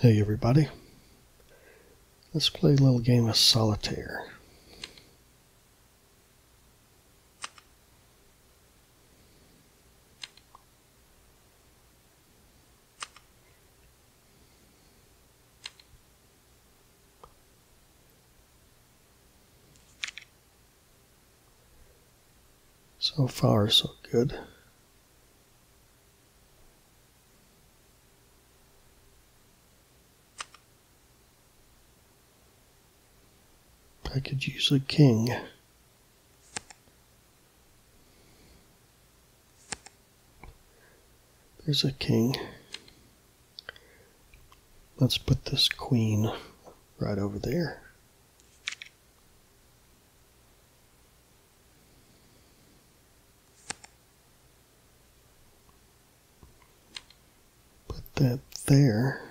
Hey everybody. Let's play a little game of solitaire. So far, so good. I could use a king. There's a king. Let's put this queen right over there. Put that there.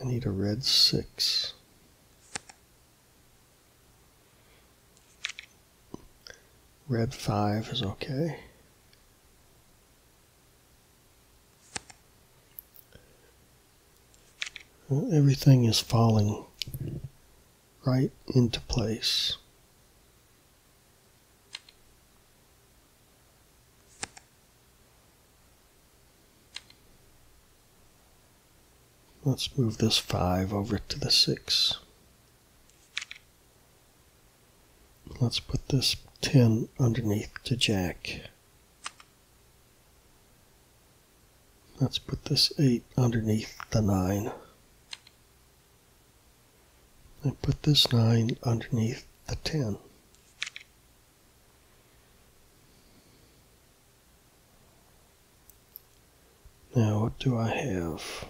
I need a red six. Red 5 is okay. Everything is falling right into place. Let's move this 5 over to the 6. Let's put this 10 underneath to jack. Let's put this 8 underneath the 9. And put this 9 underneath the 10. Now what do I have?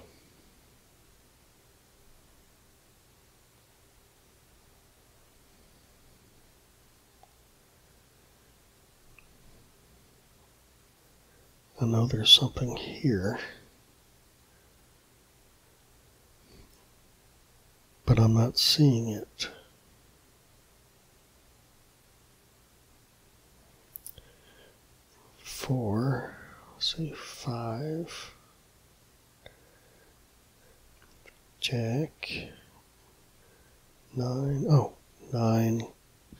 I know there's something here. But I'm not seeing it. Four, say five, Jack, nine, oh, nine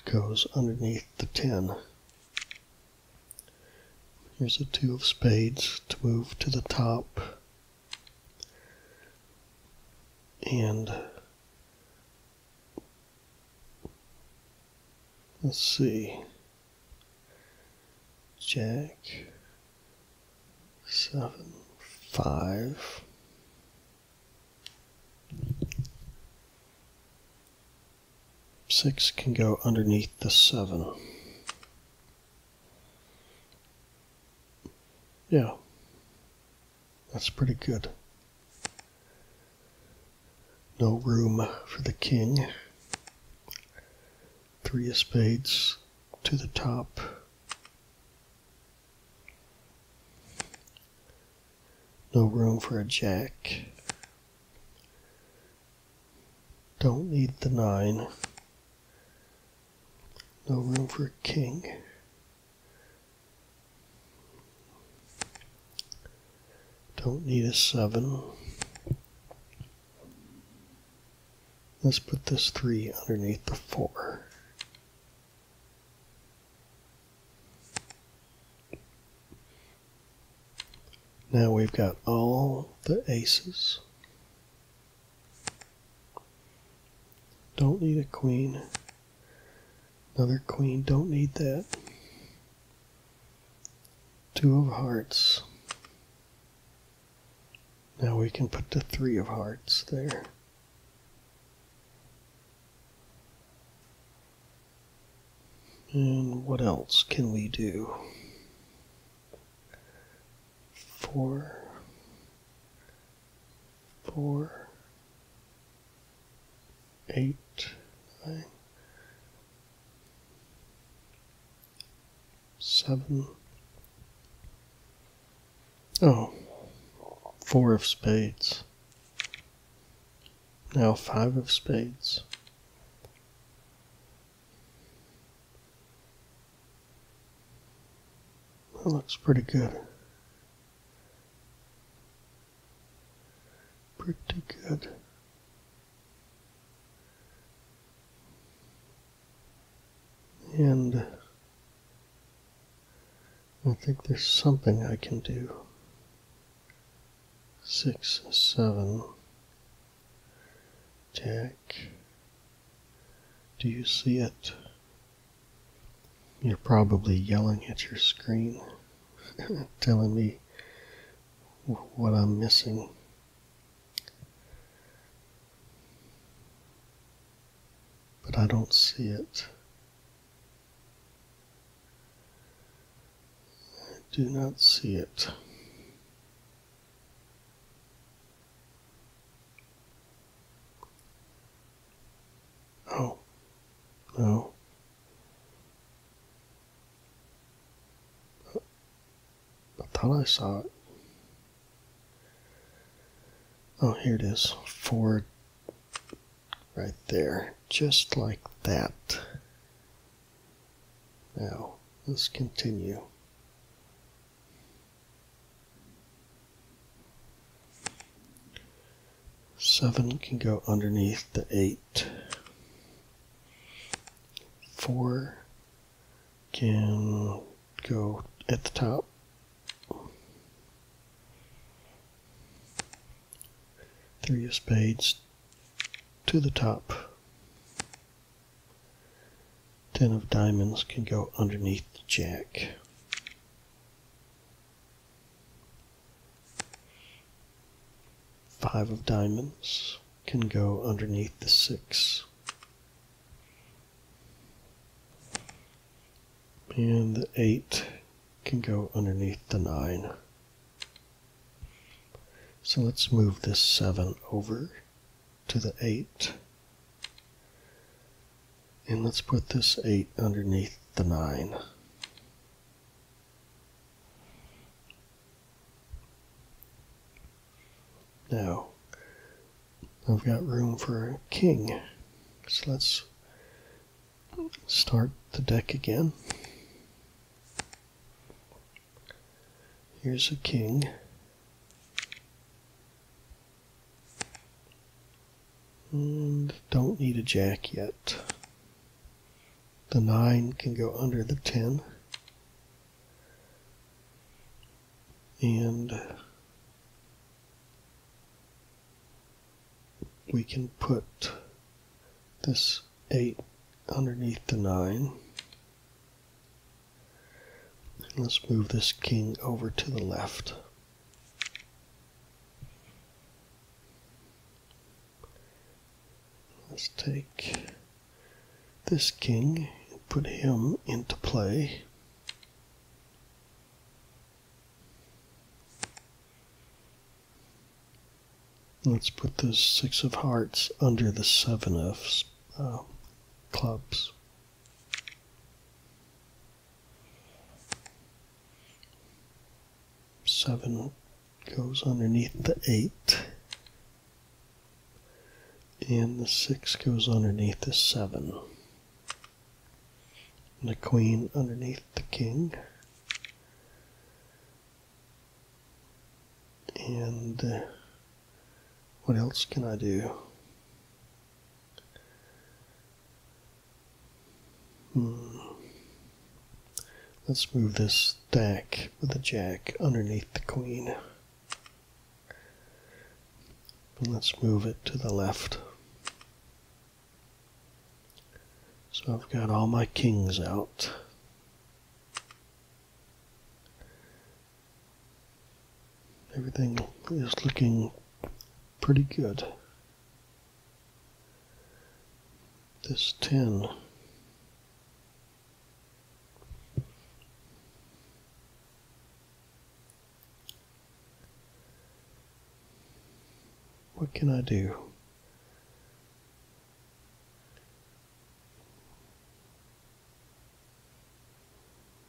goes underneath the ten. Here's a two of spades to move to the top. And let's see. Jack, seven, five. Six can go underneath the seven. Yeah, that's pretty good. No room for the king. Three of spades to the top. No room for a jack. Don't need the nine. No room for a king. Don't need a seven. Let's put this three underneath the four. Now we've got all the aces. Don't need a queen. Another queen, don't need that. Two of hearts. Now we can put the three of hearts there. And what else can we do? Four, four, eight, nine, seven. Oh, four of spades. Now five of spades. That looks pretty good. pretty good. And I think there's something I can do. Six, seven, Jack. Do you see it? You're probably yelling at your screen, telling me what I'm missing. But I don't see it. I do not see it. Oh, no. I thought I saw it. Oh, here it is. Four right there. Just like that. Now, let's continue. Seven can go underneath the eight. Four can go at the top. Three of spades to the top. Ten of diamonds can go underneath the jack. Five of diamonds can go underneath the six. And the eight can go underneath the nine. So let's move this seven over to the eight. And let's put this eight underneath the nine. Now, I've got room for a king. So let's start the deck again. Here's a king. And don't need a jack yet. The 9 can go under the 10. And we can put this 8 underneath the 9. Let's move this king over to the left. Let's take this king and put him into play. Let's put this six of hearts under the seven of uh, clubs. Seven goes underneath the eight and the six goes underneath the seven. And the queen underneath the king. And uh, what else can I do? Hmm. Let's move this stack with the jack underneath the queen. And let's move it to the left. So I've got all my kings out. Everything is looking pretty good. This 10 What can I do?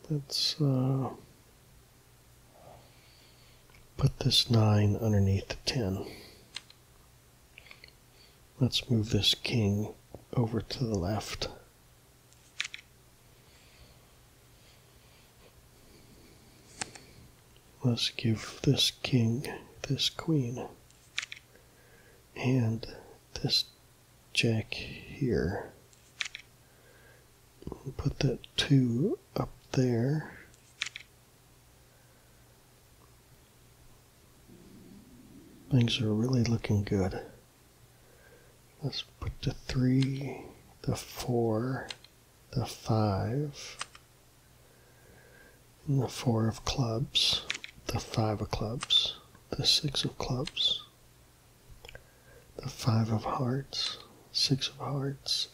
Let's uh, put this 9 underneath the 10. Let's move this king over to the left. Let's give this king this queen. And this jack here. Put that two up there. Things are really looking good. Let's put the three, the four, the five, and the four of clubs, the five of clubs, the six of clubs, the five of hearts, six of hearts,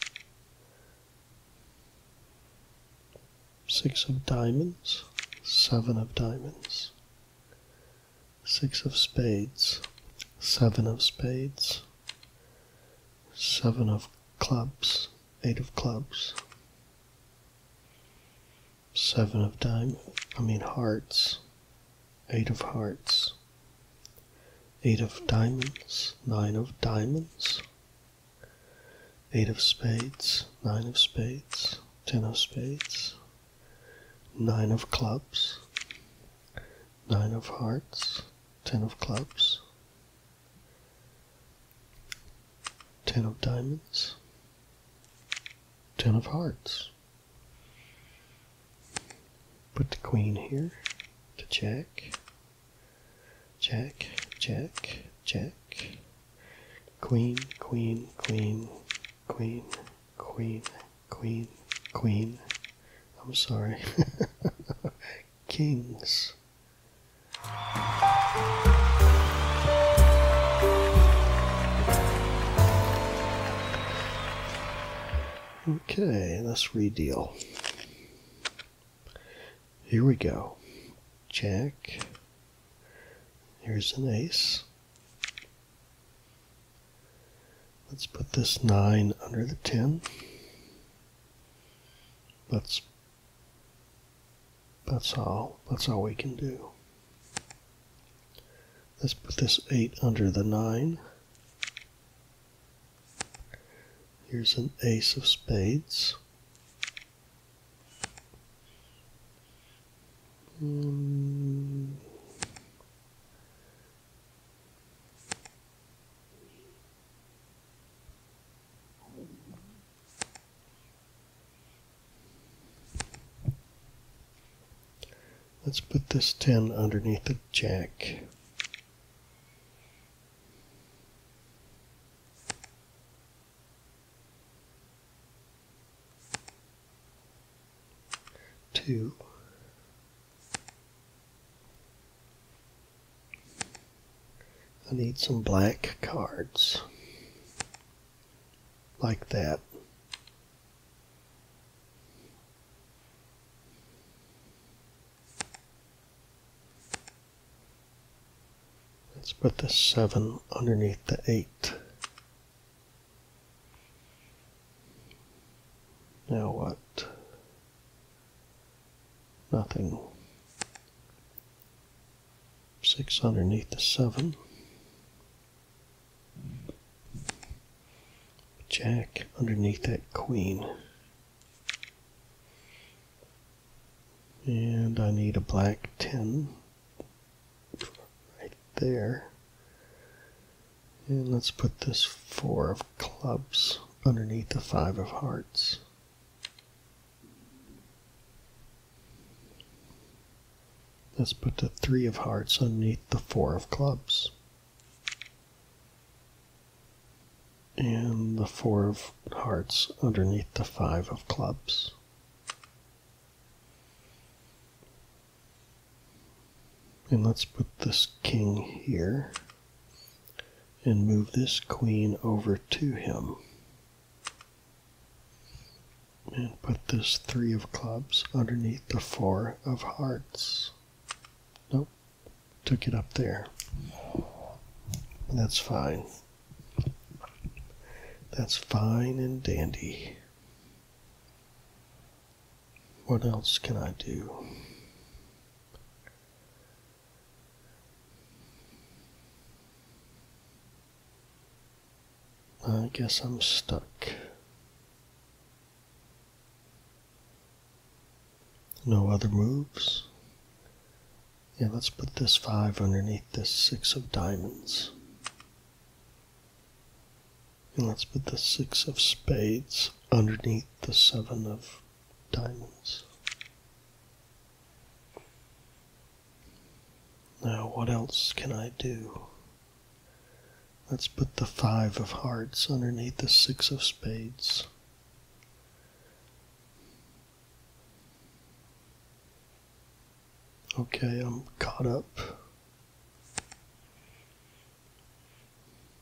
six of diamonds, seven of diamonds, six of spades, seven of spades, seven of clubs, eight of clubs, seven of diamonds, I mean hearts, eight of hearts, eight of diamonds, nine of diamonds, eight of spades, nine of spades, ten of spades, nine of clubs, nine of hearts, ten of clubs, ten of diamonds, ten of hearts. Put the queen here, the jack, jack, jack, jack, queen, queen, queen, queen, queen, queen, queen. I'm sorry. Kings. Okay, let's redeal. Here we go. Jack. Here's an ace. Let's put this 9 under the 10. That's that's all. That's all we can do. Let's put this 8 under the 9. Here's an ace of spades. Mm. Let's put this 10 underneath the jack. Two. I need some black cards. Like that. Let's put the 7 underneath the 8. Now what? Nothing. 6 underneath the 7. Jack underneath that queen. And I need a black 10 right there. And let's put this 4 of clubs underneath the 5 of hearts. Let's put the 3 of hearts underneath the 4 of clubs. and the four of hearts underneath the five of clubs. And let's put this king here and move this queen over to him. And put this three of clubs underneath the four of hearts. Nope, took it up there. That's fine. That's fine and dandy. What else can I do? I guess I'm stuck. No other moves? Yeah, let's put this five underneath this six of diamonds. And let's put the six of spades underneath the seven of diamonds. Now, what else can I do? Let's put the five of hearts underneath the six of spades. Okay, I'm caught up.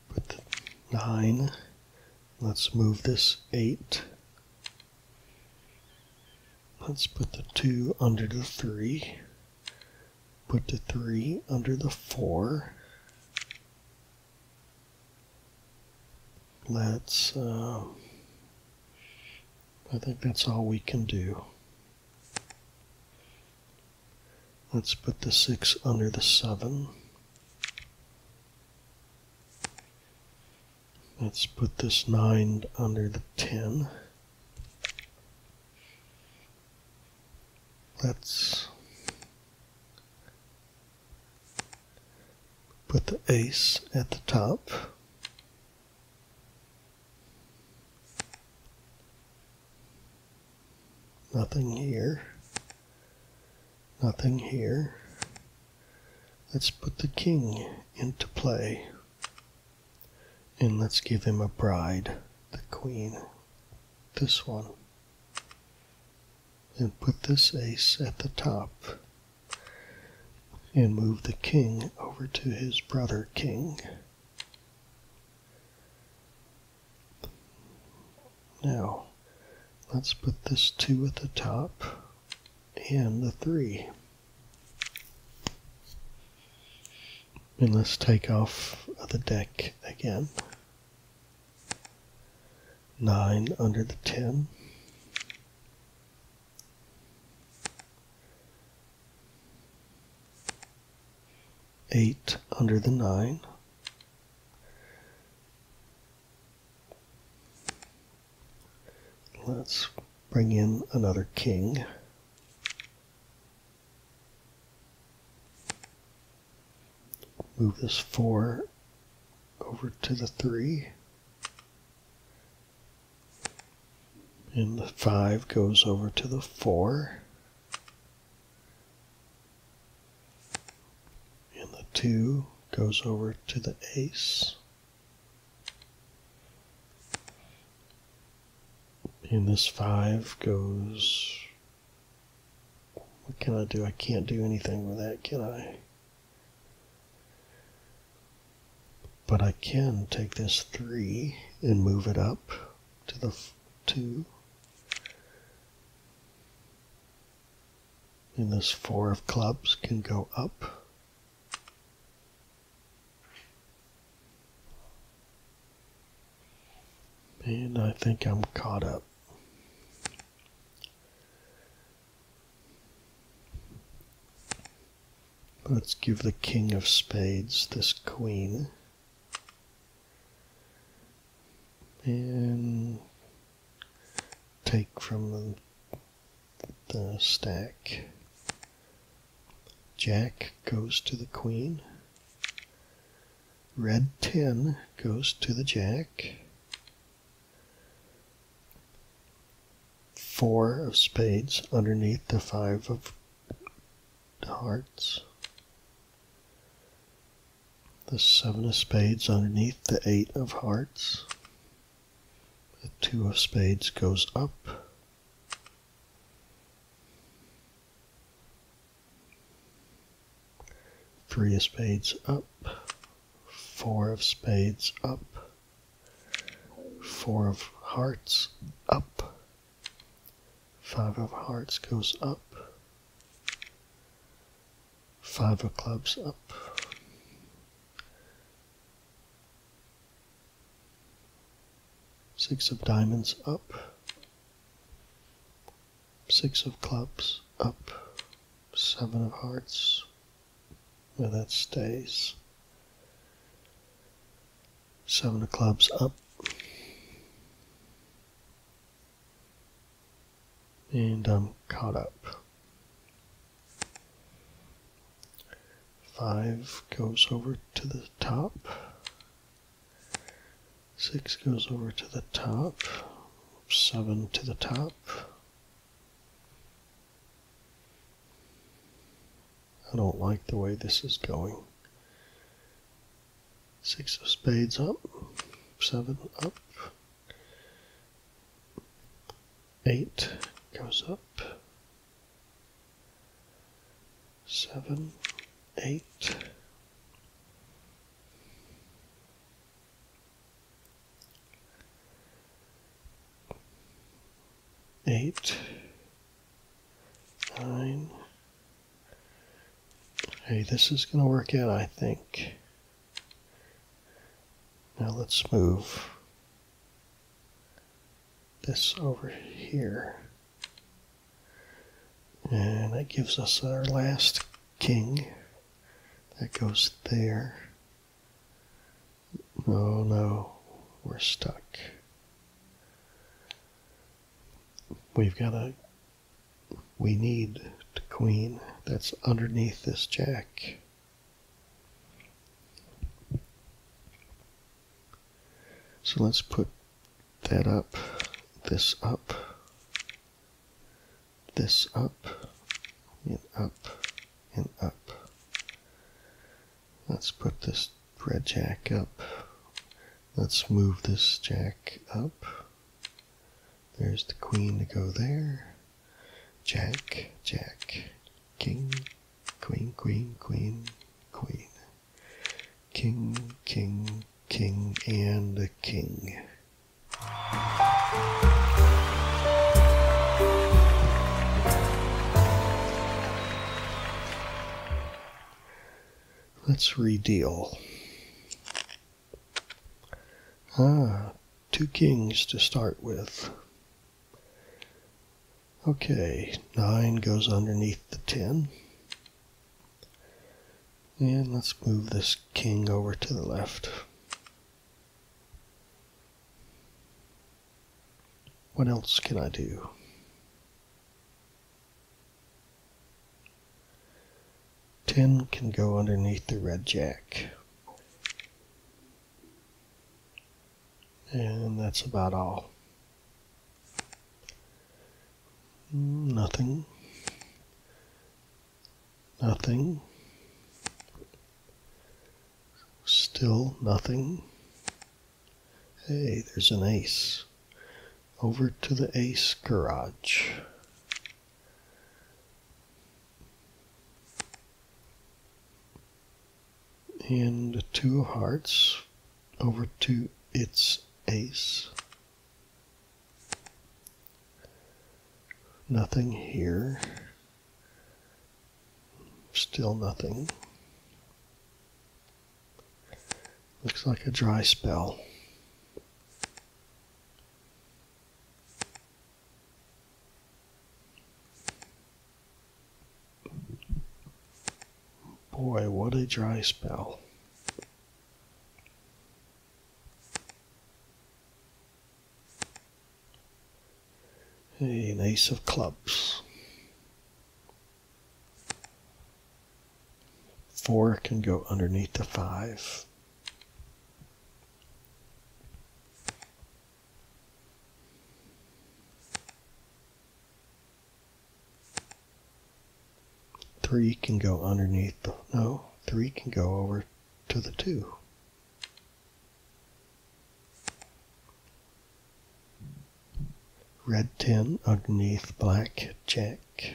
Put the nine. Let's move this eight. Let's put the two under the three. Put the three under the four. Let's, uh, I think that's all we can do. Let's put the 6 under the 7. Let's put this 9 under the 10. Let's put the ace at the top. Nothing here. Nothing here. Let's put the king into play. And let's give him a bride, the queen. This one. And put this ace at the top. And move the king over to his brother king. Now, let's put this two at the top and the three. And let's take off the deck again. Nine under the ten. Eight under the nine. Let's bring in another king. Move this four over to the three. And the five goes over to the four. And the two goes over to the ace. And this five goes. What can I do? I can't do anything with that, can I? But I can take this three and move it up to the two. And this four of clubs can go up. And I think I'm caught up. Let's give the king of spades this queen. and take from the, the stack. Jack goes to the queen. Red 10 goes to the jack. Four of spades underneath the five of hearts. The seven of spades underneath the eight of hearts. The two of spades goes up. Three of spades up. Four of spades up. Four of hearts up. Five of hearts goes up. Five of clubs up. Six of diamonds up. Six of clubs up. Seven of hearts. Where that stays. Seven of clubs up. And I'm caught up. Five goes over to the top Six goes over to the top, seven to the top. I don't like the way this is going. Six of spades up, seven up, eight goes up, seven, eight. Eight, nine. Hey, this is going to work out, I think. Now let's move this over here. And that gives us our last king. That goes there. Oh no, we're stuck. We've got a, we need the queen that's underneath this jack. So let's put that up, this up, this up, and up, and up. Let's put this red jack up. Let's move this jack up. There's the queen to go there. Jack, jack, king, queen, queen, queen, queen. King, king, king, and a king. Let's redeal. Ah, two kings to start with. Okay, 9 goes underneath the 10. And let's move this king over to the left. What else can I do? Ten can go underneath the red jack. And that's about all. Nothing. Nothing. Still nothing. Hey, there's an ace. Over to the ace garage. And two of hearts over to its ace. Nothing here. Still nothing. Looks like a dry spell. Boy, what a dry spell. Hey, an ace of clubs. Four can go underneath the five. Three can go underneath the, no, three can go over to the two. Red 10 underneath black jack.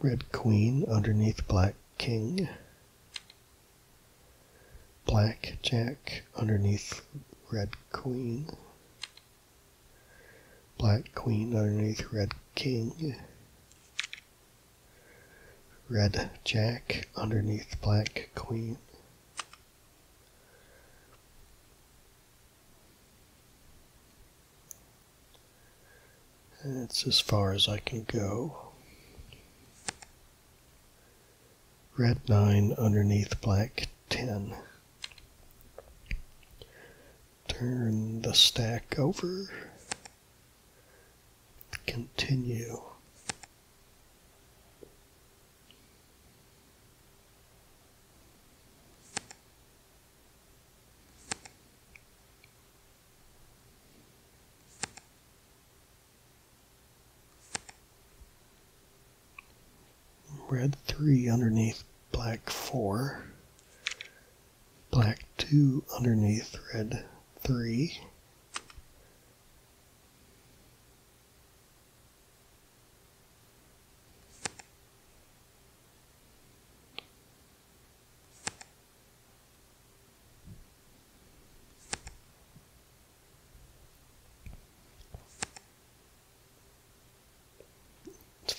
Red queen underneath black king. Black jack underneath red queen. Black queen underneath red king. Red jack underneath black queen. That's as far as I can go. Red 9 underneath black 10 turn the stack over, continue. red 3 underneath black 4, black 2 underneath red 3,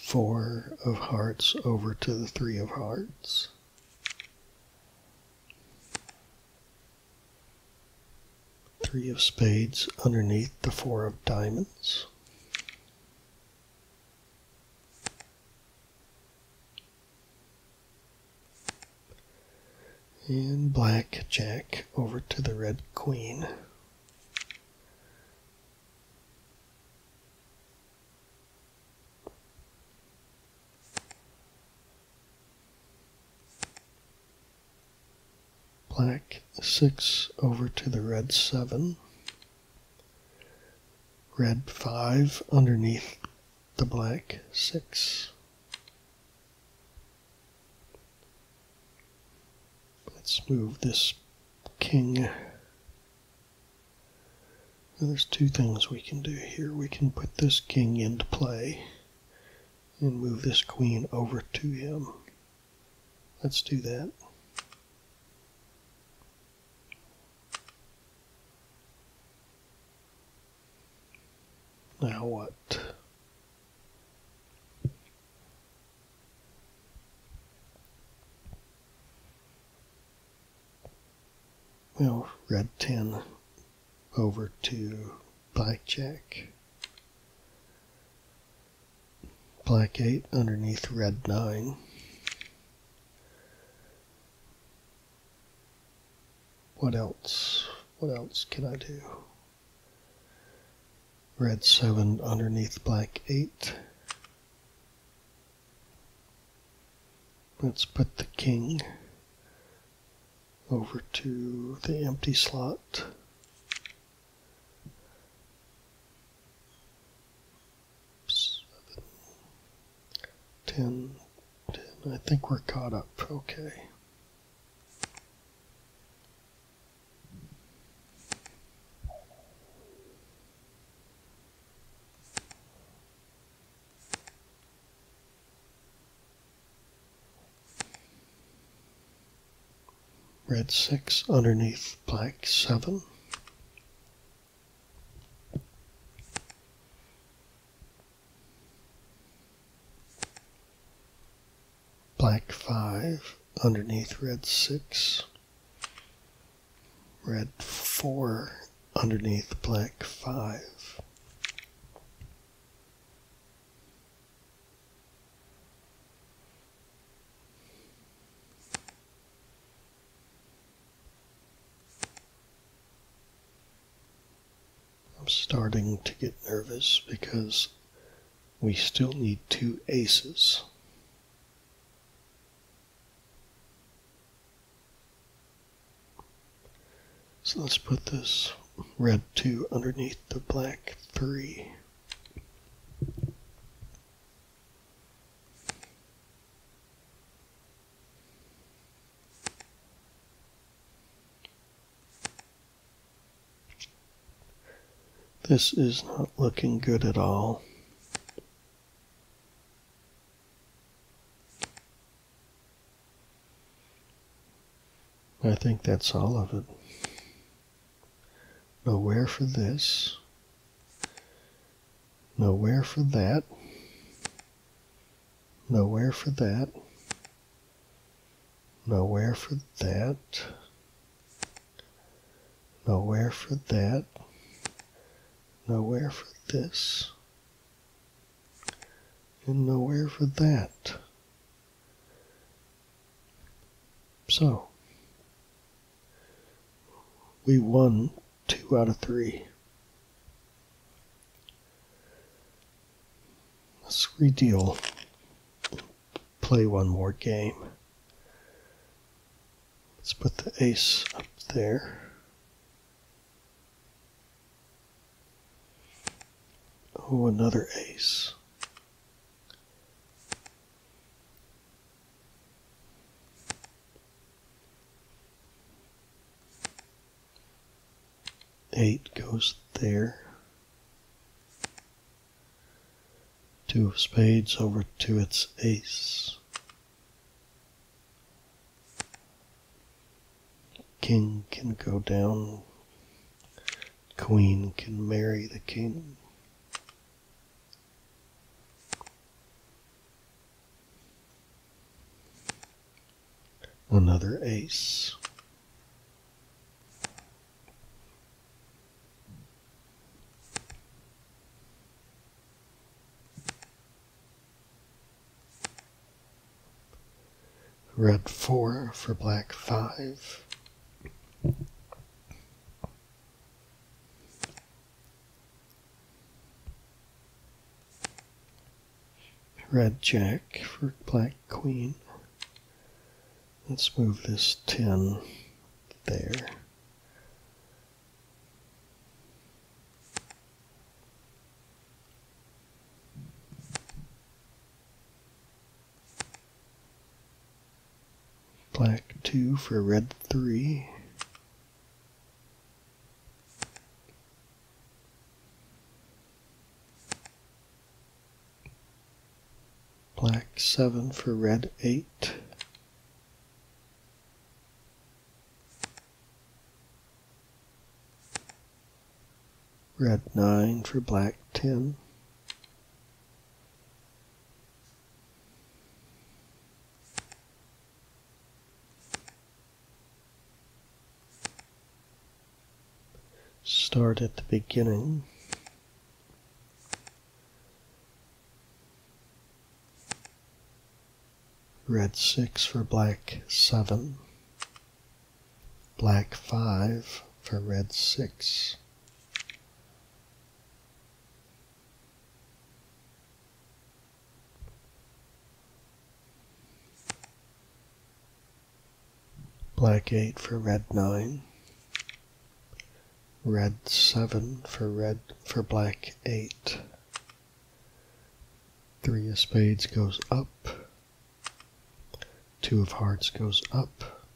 four of hearts over to the three of hearts. Three of spades underneath the four of diamonds. And black jack over to the red queen. Black 6 over to the red 7. Red 5 underneath the black 6. Let's move this king. Well, there's two things we can do here. We can put this king into play and move this queen over to him. Let's do that. Now what? Well, red 10 over to blackjack. Black 8 underneath red 9. What else? What else can I do? Red 7 underneath black 8. Let's put the king over to the empty slot. Seven, ten, ten. I think we're caught up. Okay. Red 6 underneath black 7. Black 5 underneath red 6. Red 4 underneath black 5. Starting to get nervous because we still need two aces. So let's put this red 2 underneath the black 3. This is not looking good at all. I think that's all of it. Nowhere for this. Nowhere for that. Nowhere for that. Nowhere for that. Nowhere for that nowhere for this, and nowhere for that. So, we won two out of three. Let's redeal, play one more game. Let's put the ace up there. Oh, another ace. Eight goes there. Two of spades over to its ace. King can go down. Queen can marry the king. Another ace. Red 4 for black 5. Red Jack for black queen. Let's move this 10 there. Black 2 for red 3. Black 7 for red 8. Red 9 for black 10. Start at the beginning. Red 6 for black 7. Black 5 for red 6. Black 8 for red 9. Red 7 for red for black 8. Three of spades goes up. Two of hearts goes up.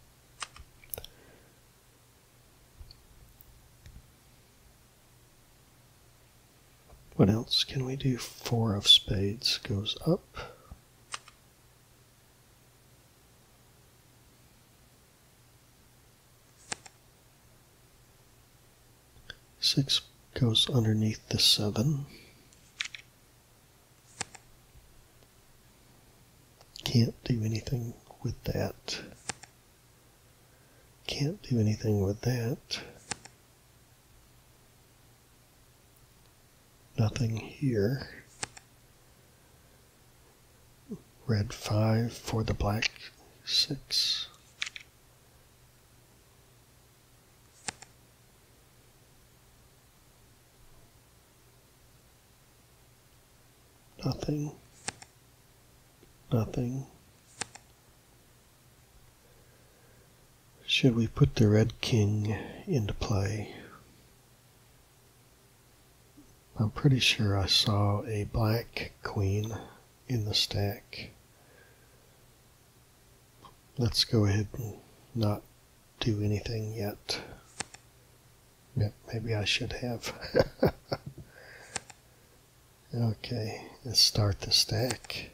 What else can we do? Four of spades goes up. Six goes underneath the seven. Can't do anything with that. Can't do anything with that. Nothing here. Red five for the black six. Nothing. Nothing. Should we put the red king into play? I'm pretty sure I saw a black queen in the stack. Let's go ahead and not do anything yet. Maybe I should have. okay, let's start the stack.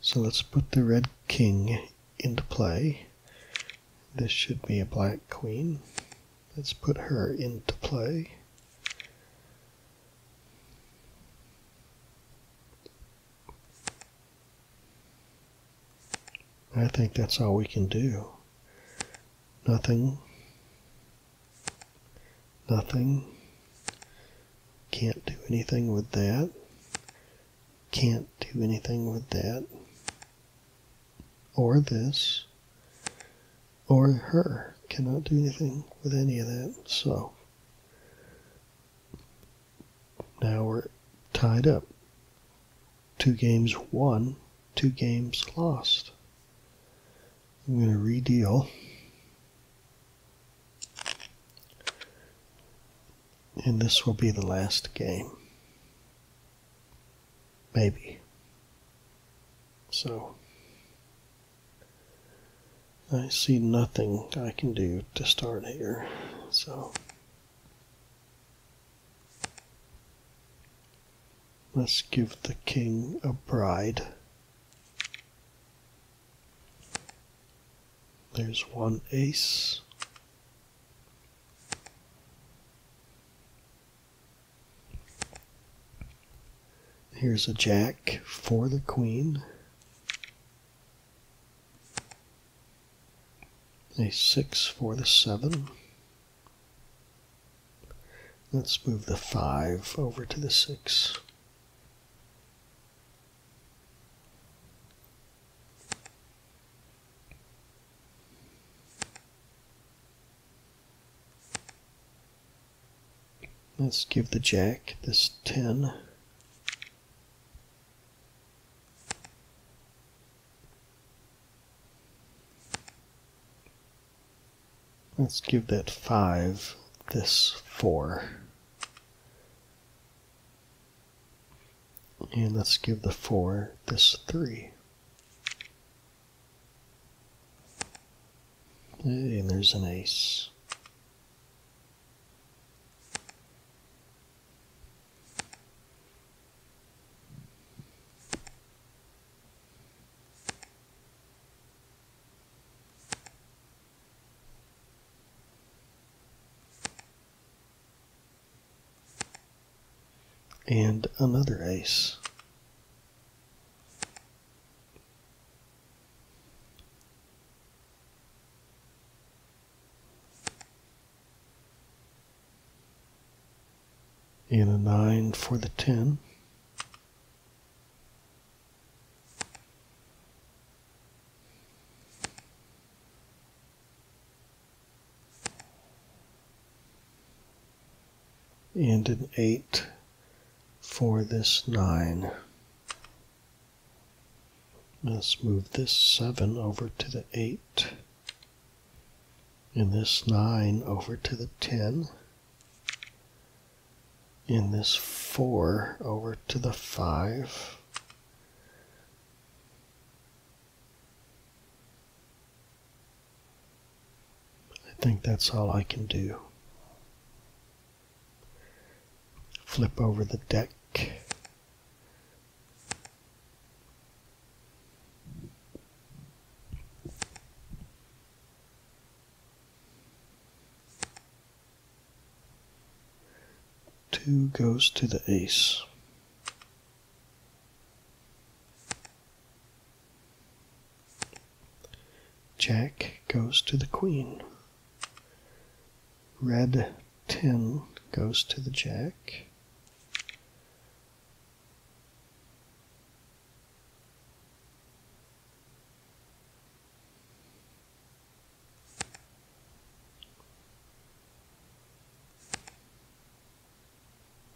So let's put the red king into play. This should be a black queen. Let's put her into play. I think that's all we can do. Nothing. Nothing. Can't do anything with that. Can't do anything with that. Or this. Or her. Cannot do anything with any of that. So. Now we're tied up. Two games won, two games lost. I'm going to redeal. And this will be the last game. Maybe. So, I see nothing I can do to start here. So, let's give the king a bride. There's one ace. Here's a jack for the queen. A six for the seven. Let's move the five over to the six. Let's give the jack this 10. Let's give that 5 this 4. And let's give the 4 this 3. And there's an ace. And another ace. And a 9 for the 10. And an 8 for this 9. Let's move this 7 over to the 8 and this 9 over to the 10 and this 4 over to the 5 I think that's all I can do. Flip over the deck Two goes to the ace. Jack goes to the queen. Red 10 goes to the jack.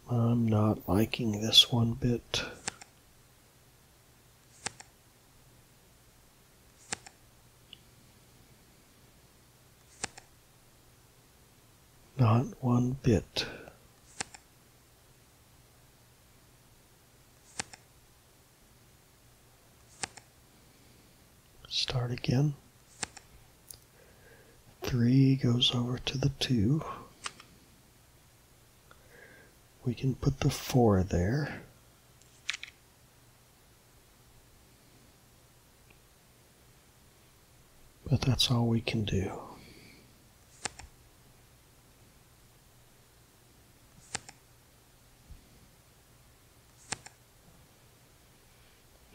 I'm not liking this one bit. Not one bit. Start again. Three goes over to the two. We can put the four there. But that's all we can do.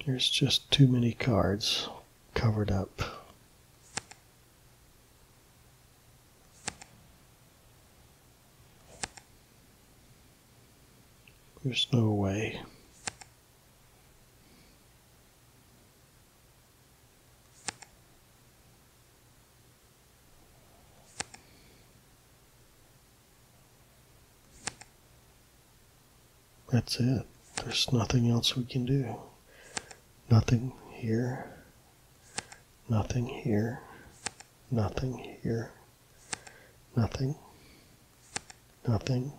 There's just too many cards covered up. There's no way. That's it. There's nothing else we can do. Nothing here. Nothing here. Nothing here. Nothing. Nothing.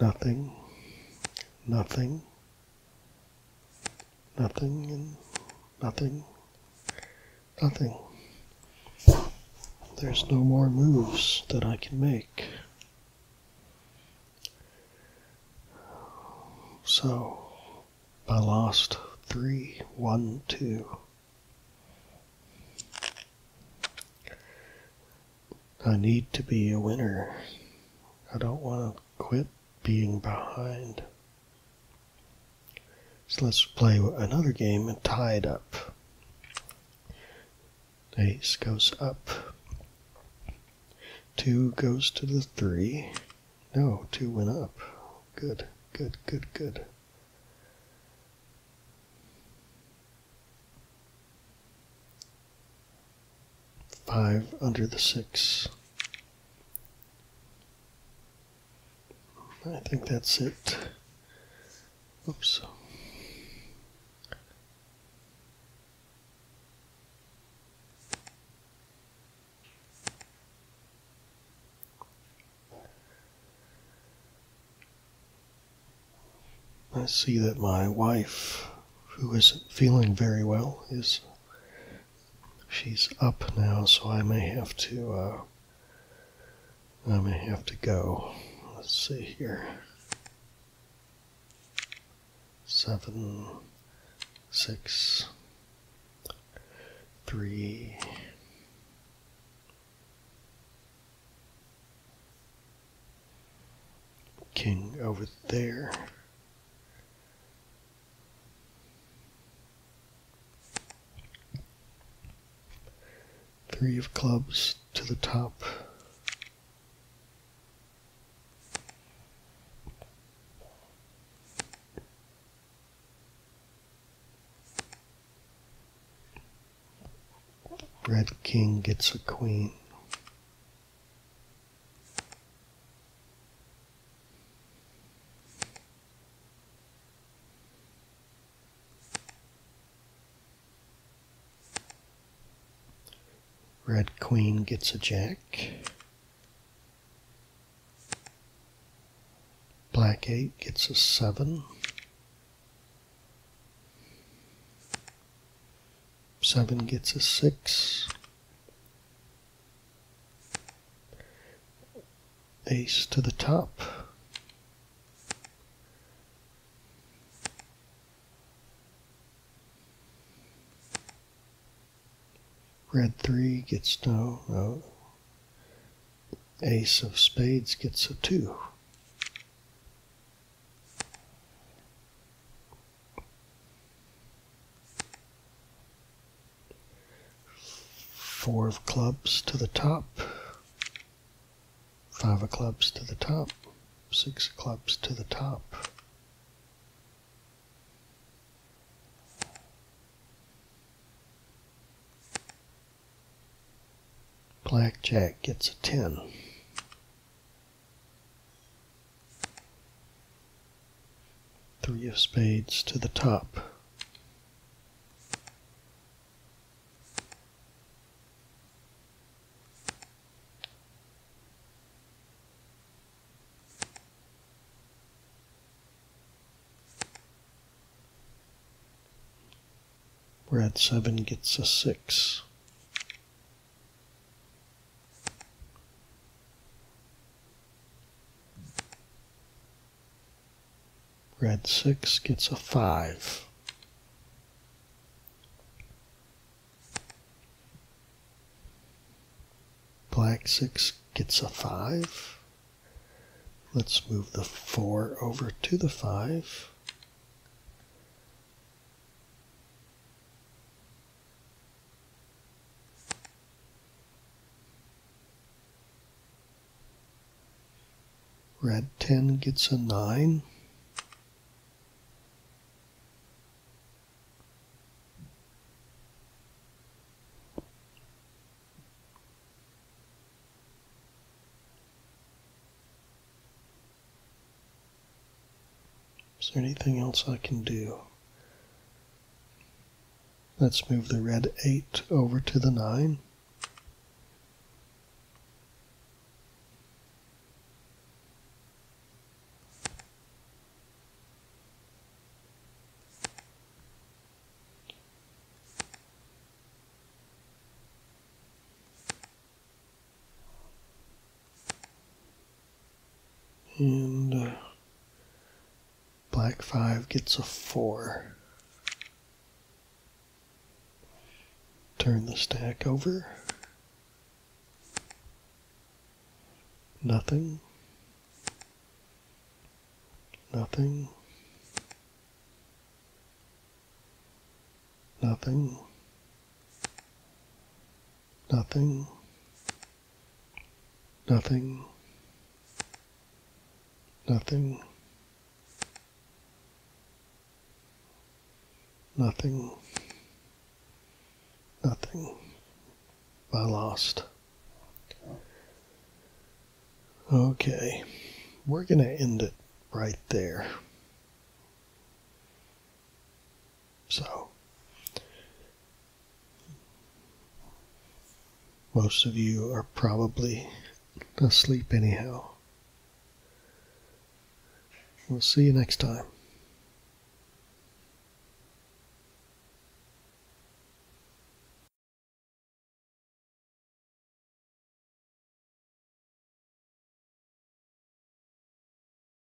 nothing, nothing, nothing, and nothing, nothing. There's no more moves that I can make. So I lost three, one, two. I need to be a winner. I don't want to quit being behind. So let's play another game and tie it up. Ace goes up. Two goes to the three. No, two went up. Good, good, good, good. Five under the six. I think that's it. Oops. I see that my wife, who isn't feeling very well, is she's up now, so I may have to uh, I may have to go. Let's see here. Seven, six, three. King over there. Three of clubs to the top. Red king gets a queen. Gets a jack. Black eight gets a seven. Seven gets a six. Ace to the top. Red three gets no, no. Ace of spades gets a two. Four of clubs to the top. Five of clubs to the top. Six of clubs to the top. Blackjack gets a 10. Three of spades to the top. Red 7 gets a 6. Red 6 gets a 5. Black 6 gets a 5. Let's move the 4 over to the 5. Red 10 gets a 9. anything else I can do. Let's move the red 8 over to the 9. And... Uh, black 5 gets a 4. Turn the stack over. Nothing. Nothing. Nothing. Nothing. Nothing. Nothing. Nothing. Nothing. I lost. Okay, we're going to end it right there. So, most of you are probably asleep anyhow. We'll see you next time.